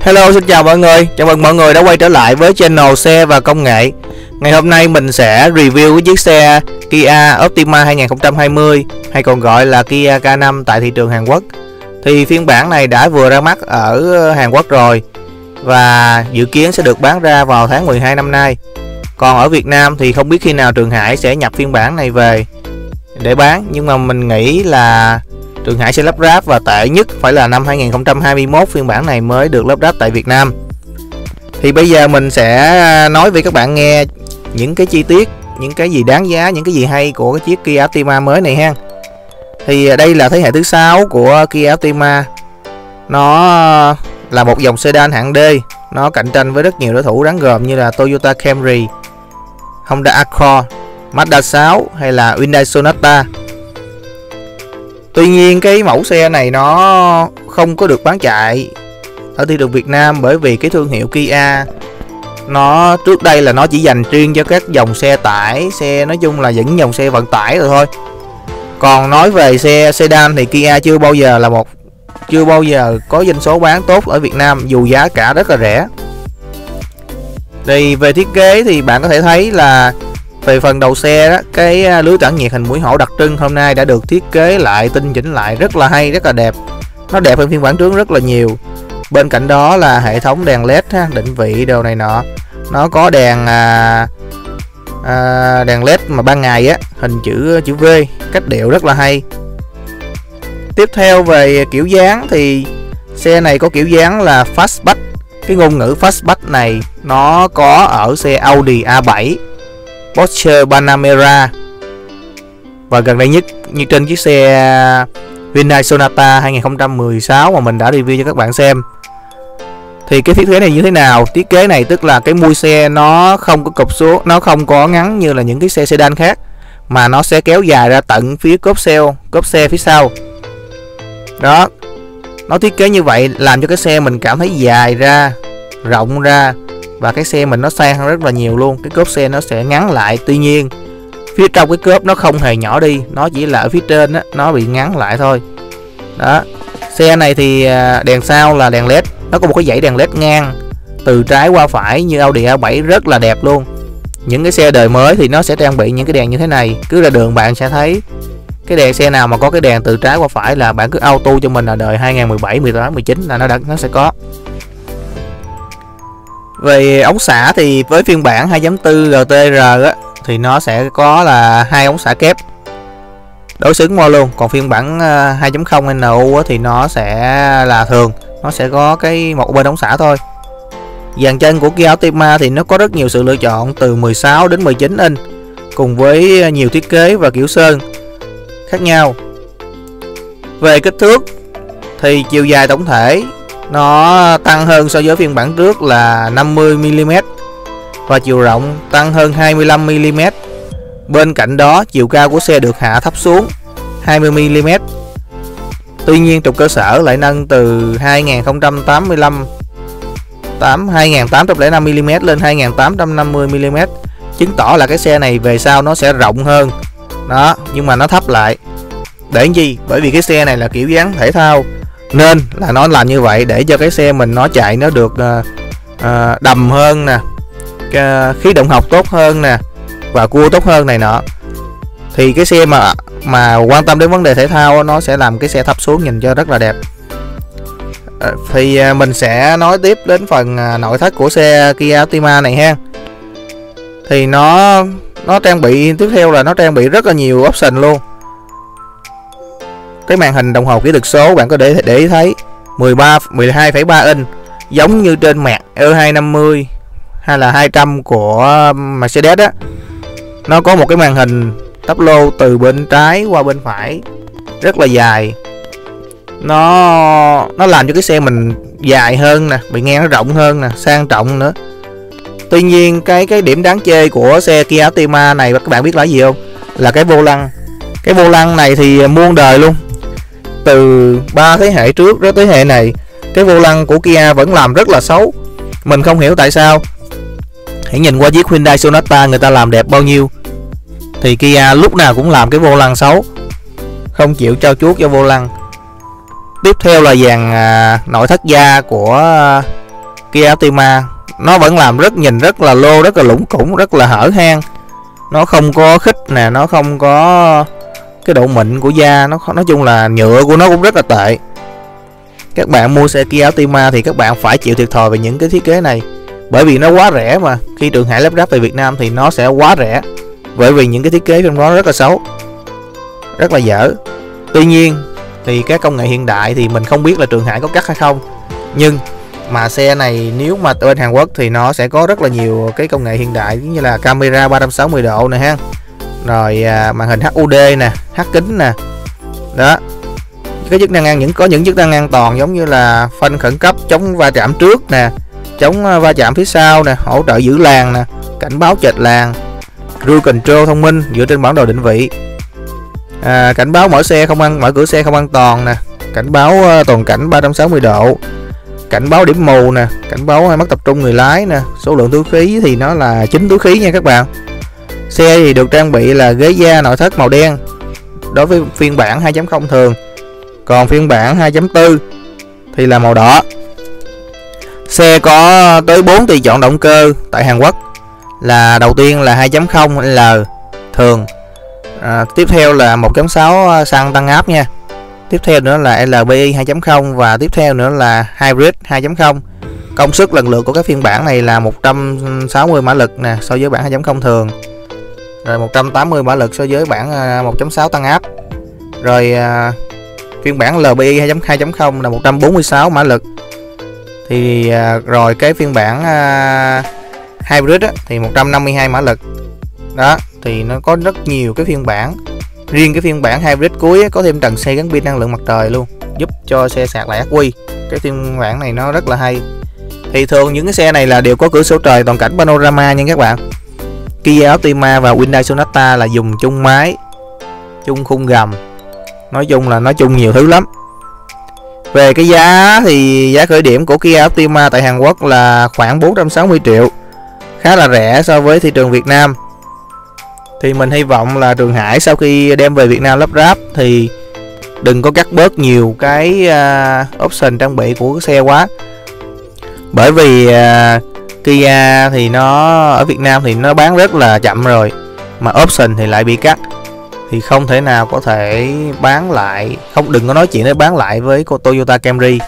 Hello xin chào mọi người, chào mừng mọi người đã quay trở lại với channel xe và công nghệ. Ngày hôm nay mình sẽ review cái chiếc xe Kia Optima 2020 hay còn gọi là Kia K5 tại thị trường Hàn Quốc. Thì phiên bản này đã vừa ra mắt ở Hàn Quốc rồi và dự kiến sẽ được bán ra vào tháng 12 năm nay. Còn ở Việt Nam thì không biết khi nào Trường Hải sẽ nhập phiên bản này về để bán nhưng mà mình nghĩ là Trường Hải sẽ lắp ráp và tệ nhất phải là năm 2021 phiên bản này mới được lắp ráp tại Việt Nam. Thì bây giờ mình sẽ à, nói với các bạn nghe những cái chi tiết, những cái gì đáng giá, những cái gì hay của cái chiếc Kia Optima mới này ha. Thì à, đây là thế hệ thứ sáu của Kia Optima. Nó à, là một dòng sedan hạng D, nó cạnh tranh với rất nhiều đối thủ đáng gồm như là Toyota Camry, Honda Accord, Mazda 6 hay là Hyundai Sonata Tuy nhiên cái mẫu xe này nó không có được bán chạy ở thị trường Việt Nam bởi vì cái thương hiệu Kia nó trước đây là nó chỉ dành riêng cho các dòng xe tải, xe nói chung là những dòng xe vận tải rồi thôi. Còn nói về xe sedan thì Kia chưa bao giờ là một chưa bao giờ có doanh số bán tốt ở Việt Nam dù giá cả rất là rẻ. Thì về thiết kế thì bạn có thể thấy là về phần đầu xe đó, cái à, lưới tản nhiệt hình mũi hổ đặc trưng hôm nay đã được thiết kế lại, tinh chỉnh lại rất là hay, rất là đẹp. Nó đẹp hơn phiên bản trước rất là nhiều. Bên cạnh đó là hệ thống đèn led ha, định vị đồ này nọ. Nó có đèn à, à, đèn led mà ban ngày á, hình chữ chữ V, cách điệu rất là hay. Tiếp theo về kiểu dáng thì xe này có kiểu dáng là fastback. Cái ngôn ngữ fastback này nó có ở xe Audi A7 Porsche Panamera. Và gần đây nhất, như trên chiếc xe Hyundai Sonata 2016 mà mình đã review cho các bạn xem. Thì cái thiết kế này như thế nào? Thiết kế này tức là cái mui xe nó không có cụp xuống, nó không có ngắn như là những cái xe sedan khác, mà nó sẽ kéo dài ra tận phía cốp xe cốp xe phía sau. Đó, nó thiết kế như vậy làm cho cái xe mình cảm thấy dài ra, rộng ra và cái xe mình nó sang hơn rất là nhiều luôn. Cái cốp xe nó sẽ ngắn lại. Tuy nhiên phía trong cái cốp nó không hề nhỏ đi. Nó chỉ là ở phía trên đó, nó bị ngắn lại thôi. Đó. Xe này thì à, đèn sau là đèn led. Nó có một cái dãy đèn led ngang. Từ trái qua phải như Audi A7 rất là đẹp luôn. Những cái xe đời mới thì nó sẽ trang bị những cái đèn như thế này. Cứ ra đường bạn sẽ thấy. Cái đèn xe nào mà có cái đèn từ trái qua phải là bạn cứ auto cho mình là đời 2017 18 19 là nó đã nó sẽ có về ống xả thì với phiên bản 2.4 GTR á, thì nó sẽ có là hai ống xả kép. Đối xứng mo luôn còn phiên bản ờ, 2.0 NU thì nó sẽ là thường nó sẽ có cái một bên ống xả thôi. Dàn chân của Kia Optima thì nó có rất nhiều sự lựa chọn từ 16 đến 19 inch cùng với ờ, nhiều thiết kế và kiểu sơn khác nhau. Về kích thước thì chiều dài tổng thể nó tăng hơn so với phiên bản trước là 50mm và chiều rộng tăng hơn 25mm bên cạnh đó, chiều cao của xe được hạ thấp xuống 20mm Tuy nhiên, trục cơ sở lại nâng từ 2085 8 2805mm lên 2850mm chứng tỏ là cái xe này về sau nó sẽ rộng hơn. Đó, nhưng mà nó thấp lại. Để gì? Bởi vì cái xe này là kiểu dáng thể thao nên là nó làm như vậy để cho cái xe mình nó chạy nó được uh, uh, đầm hơn nè uh, khí động học tốt hơn nè và cua tốt hơn này nọ. Thì cái xe mà mà quan tâm đến vấn đề thể thao nó sẽ làm cái xe thấp xuống nhìn cho rất là đẹp. Thì mình sẽ nói tiếp đến phần nội thất của xe Kia Optima này ha. Thì nó nó trang bị tiếp theo là nó trang bị rất là nhiều option luôn cái màn hình đồng hồ kỹ thuật số bạn có để để ý thấy. 13 12,3 inch giống như trên mạc E250 hay là 200 của Mercedes á. Nó có một cái màn hình tắp lô từ bên trái qua bên phải rất là dài. Nó nó làm cho cái xe mình dài hơn nè bị ngang nó rộng hơn nè sang trọng nữa. Tuy nhiên cái cái điểm đáng chê của xe Kia Optima này các bạn biết là gì không? Là cái vô lăng. Cái vô lăng này thì muôn đời luôn từ ba thế hệ trước đến thế hệ này cái vô lăng của Kia vẫn làm rất là xấu. Mình không hiểu tại sao. Hãy nhìn qua chiếc Hyundai Sonata người ta làm đẹp bao nhiêu. Thì Kia lúc nào cũng làm cái vô lăng xấu. Không chịu trao chuốt cho vô lăng. Tiếp theo là dàn à, nội thất da của à, Kia Optima nó vẫn làm rất nhìn rất là lô rất là lủng củng rất là hở hang. Nó không có khích nè nó không có cái độ mịn của da nó nói chung là nhựa của nó cũng rất là tệ. Các bạn mua xe Kia Optima thì các bạn phải chịu thiệt thòi về những cái thiết kế này. Bởi vì nó quá rẻ mà, khi Trường Hải lắp ráp về Việt Nam thì nó sẽ quá rẻ. Bởi vì những cái thiết kế trong đó rất là xấu, rất là dở. Tuy nhiên, thì các công nghệ hiện đại thì mình không biết là Trường Hải có cắt hay không. Nhưng mà xe này nếu mà bên Hàn Quốc thì nó sẽ có rất là nhiều cái công nghệ hiện đại như là camera 360 độ này ha rồi à, màn hình HUD nè H kính nè. Đó. Cái chức năng an những có những chức năng an toàn giống như là phanh khẩn cấp chống va chạm trước nè chống à, va chạm phía sau nè hỗ trợ giữ làn nè cảnh báo chệch làn cruise control thông minh dựa trên bản đồ định vị. À, cảnh báo mở xe không ăn mở cửa xe không an toàn nè cảnh báo uh, toàn cảnh 360 độ cảnh báo điểm mù nè cảnh báo mất tập trung người lái nè. Số lượng túi khí thì nó là chín túi khí nha các bạn xe thì được trang bị là ghế da nội thất màu đen. Đối với phiên bản 2.0 thường. Còn phiên bản 2.4 thì là màu đỏ. Xe có tới 4 tùy chọn động cơ tại Hàn Quốc. Là đầu tiên là 2.0 L thường. À, tiếp theo là 1.6 xăng tăng áp nha. Tiếp theo nữa là LBI 2.0 và tiếp theo nữa là Hybrid 2.0 công suất lần lượt của các phiên bản này là 160 mã lực nè so với bản 2.0 thường rồi 180 mã lực so với bản 1.6 à, tăng áp. Rồi à, phiên bản LBI 2.2.0 là 146 mã lực. Thì à, rồi cái phiên bản à, hybrid á, thì 152 mã lực. Đó thì nó có rất nhiều cái phiên bản. Riêng cái phiên bản hybrid cuối á, có thêm trần xe gắn pin năng lượng mặt trời luôn giúp cho xe sạc lại ác quy. Cái phiên bản này nó rất là hay. Thì thường những cái xe này là đều có cửa sổ trời toàn cảnh panorama nha các bạn. Kia Optima và Hyundai Sonata là dùng chung máy chung khung gầm. Nói chung là nói chung nhiều thứ lắm. Về cái giá thì giá khởi điểm của Kia Optima tại Hàn Quốc là khoảng 460 triệu khá là rẻ so với thị trường Việt Nam. Thì mình hy vọng là Trường Hải sau khi đem về Việt Nam lắp ráp thì đừng có cắt bớt nhiều cái uh, option trang bị của cái xe quá. Bởi vì uh, Kia thì nó, ở Việt Nam thì nó bán rất là chậm rồi, mà option thì lại bị cắt. Thì không thể nào có thể bán lại, không, đừng có nói chuyện để bán lại với cô Toyota Camry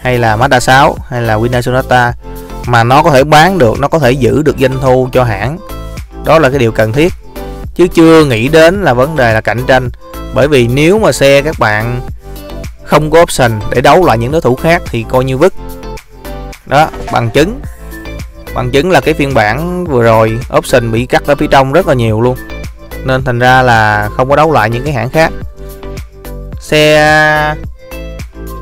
hay là Mazda 6 hay là Hyundai Sonata, mà nó có thể bán được, nó có thể giữ được doanh thu cho hãng. Đó là cái điều cần thiết. Chứ chưa nghĩ đến là vấn đề là cạnh tranh. Bởi vì nếu mà xe các bạn không có option để đấu lại những đối thủ khác thì coi như vứt. Đó, bằng chứng bằng chứng là cái phiên bản vừa rồi, option bị cắt ở phía trong rất là nhiều luôn. Nên thành ra là không có đấu lại những cái hãng khác. Xe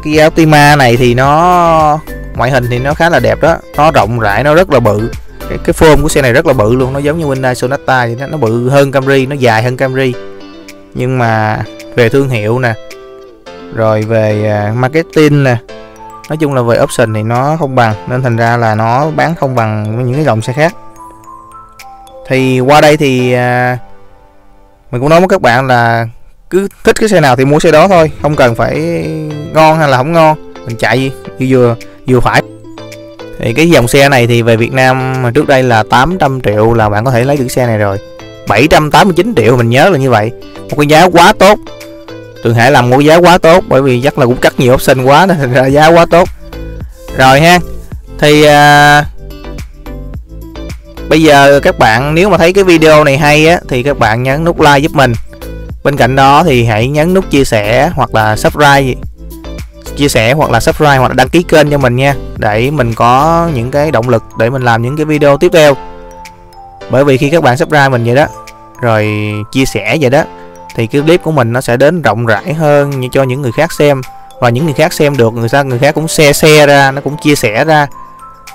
Kia Optima này thì nó, ngoại hình thì nó khá là đẹp đó. Nó rộng rãi, nó rất là bự. Cái cái form của xe này rất là bự luôn. Nó giống như Hyundai Sonata vậy đó. nó bự hơn Camry, nó dài hơn Camry. Nhưng mà về thương hiệu nè. Rồi về à, marketing nè nói chung là về option thì nó không bằng, nên thành ra là nó bán không bằng những cái dòng xe khác. Thì qua đây thì à, mình cũng nói với các bạn là cứ thích cái xe nào thì mua xe đó thôi, không cần phải ngon hay là không ngon, mình chạy vừa vừa phải. Thì cái dòng xe này thì về Việt Nam mà trước đây là 800 triệu là bạn có thể lấy được xe này rồi. 789 triệu, mình nhớ là như vậy. Một cái giá quá tốt. Thượng Hải làm một giá quá tốt bởi vì chắc là cũng cắt nhiều option quá nên thành ra giá quá tốt. Rồi ha thì à, bây giờ các bạn nếu mà thấy cái video này hay á thì các bạn nhấn nút like giúp mình. Bên cạnh đó thì hãy nhấn nút chia sẻ hoặc là subscribe chia sẻ hoặc là subscribe hoặc là đăng ký kênh cho mình nha để mình có những cái động lực để mình làm những cái video tiếp theo. Bởi vì khi các bạn subscribe mình vậy đó rồi chia sẻ vậy đó thì cái clip của mình nó sẽ đến rộng rãi hơn như cho những người khác xem. Và những người khác xem được, người ta, người khác cũng share share ra, nó cũng chia sẻ ra.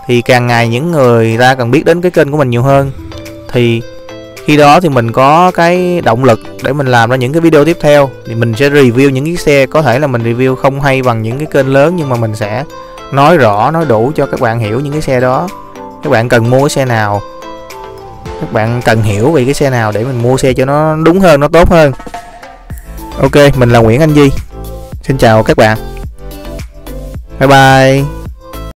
Thì càng ngày những người ta cần biết đến cái kênh của mình nhiều hơn. Thì khi đó thì mình có cái động lực để mình làm ra những cái video tiếp theo. Thì mình sẽ review những cái xe, có thể là mình review không hay bằng những cái kênh lớn, nhưng mà mình sẽ nói rõ, nói đủ cho các bạn hiểu những cái xe đó. Các bạn cần mua cái xe nào các bạn cần hiểu về cái xe nào để mình mua xe cho nó đúng hơn, nó tốt hơn. Ok, mình là nguyễn anh di xin chào các bạn. Bye bye.